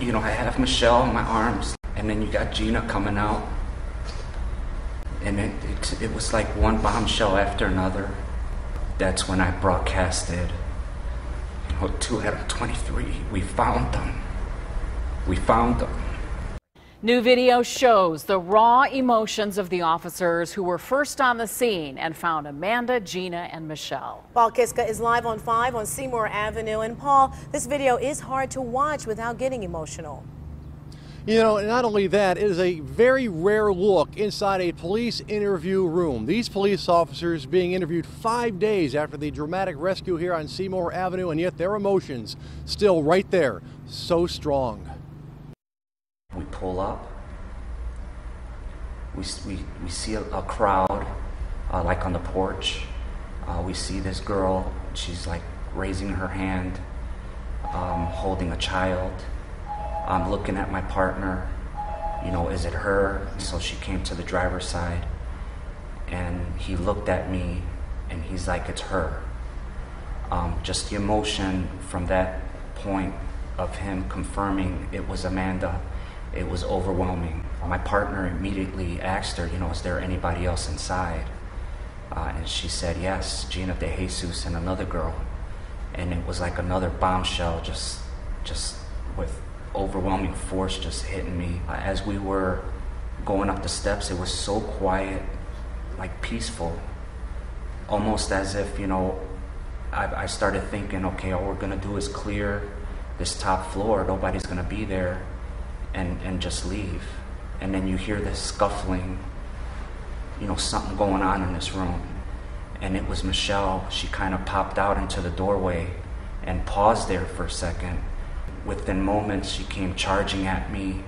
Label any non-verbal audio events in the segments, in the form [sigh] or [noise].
you know, I have Michelle in my arms, and then you got Gina coming out, and it, it, it was like one bombshell after another. That's when I broadcasted, you know, out of 23. We found them. We found them. New video shows the raw emotions of the officers who were first on the scene and found Amanda, Gina, and Michelle. Paul Kiska is live on 5 on Seymour Avenue. And Paul, this video is hard to watch without getting emotional. You know, not only that, it is a very rare look inside a police interview room. These police officers being interviewed five days after the dramatic rescue here on Seymour Avenue, and yet their emotions still right there, so strong. Pull up. We, we, we see a, a crowd, uh, like on the porch. Uh, we see this girl. She's like raising her hand, um, holding a child. I'm looking at my partner. You know, is it her? So she came to the driver's side, and he looked at me, and he's like, "It's her." Um, just the emotion from that point of him confirming it was Amanda it was overwhelming. My partner immediately asked her, you know, is there anybody else inside? Uh, and she said, yes, Gina DeJesus and another girl. And it was like another bombshell, just, just with overwhelming force, just hitting me. Uh, as we were going up the steps, it was so quiet, like peaceful, almost as if, you know, I, I started thinking, okay, all we're gonna do is clear this top floor. Nobody's gonna be there and, and just leave. And then you hear this scuffling, you know, something going on in this room. And it was Michelle. She kind of popped out into the doorway and paused there for a second. Within moments, she came charging at me.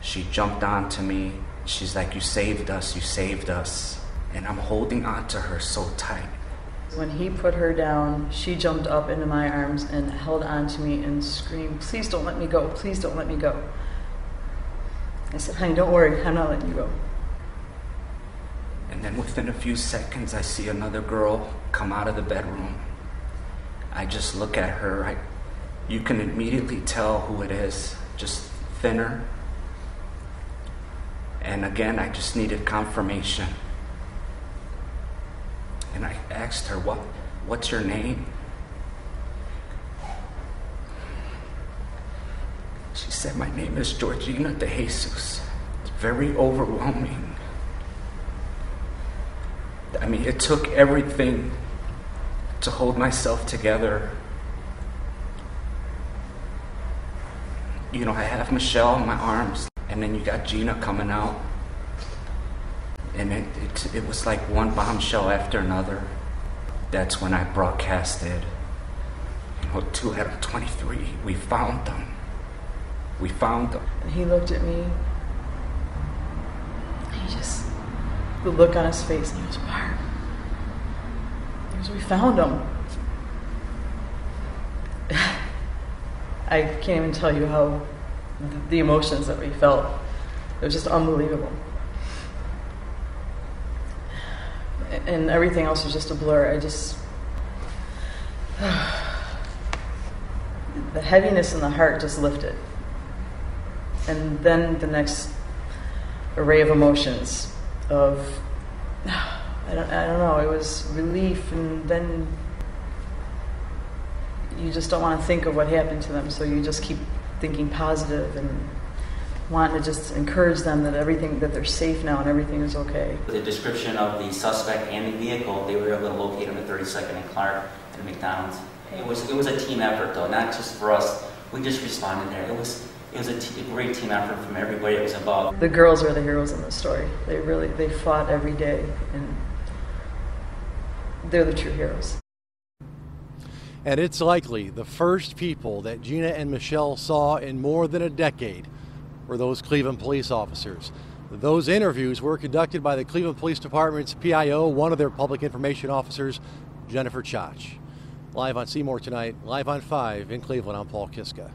She jumped onto me. She's like, You saved us, you saved us. And I'm holding on to her so tight. When he put her down, she jumped up into my arms and held on to me and screamed, Please don't let me go, please don't let me go. I said, honey, don't worry, I'm not letting you go. And then within a few seconds, I see another girl come out of the bedroom. I just look at her. I, you can immediately tell who it is, just thinner. And again, I just needed confirmation. And I asked her, what, What's your name? Said, My name is Georgina DeJesus. It's very overwhelming. I mean, it took everything to hold myself together. You know, I have Michelle in my arms, and then you got Gina coming out. And it, it, it was like one bombshell after another. That's when I broadcasted, you know, two out of 23. We found them. We found them. And he looked at me. He just, the look on his face, and he goes, Barb. He We found them. [laughs] I can't even tell you how the emotions that we felt. It was just unbelievable. And everything else was just a blur. I just. [sighs] the heaviness in the heart just lifted and then the next array of emotions of [sighs] I don't, I don't know it was relief and then you just don't want to think of what happened to them so you just keep thinking positive and wanting to just encourage them that everything that they're safe now and everything is okay. The description of the suspect and the vehicle they were able to locate him at 32nd and Clark and McDonald's. It was it was a team effort though not just for us. We just responded there. It was it was a, t- a great team effort from everybody that was involved. The girls are the heroes in this story. They really they fought every day, and they're the true heroes. And it's likely the first people that Gina and Michelle saw in more than a decade were those Cleveland police officers. Those interviews were conducted by the Cleveland Police Department's PIO, one of their public information officers, Jennifer Ciaccia. Live on Seymour tonight, live on 5 in Cleveland, I'm Paul Kiska.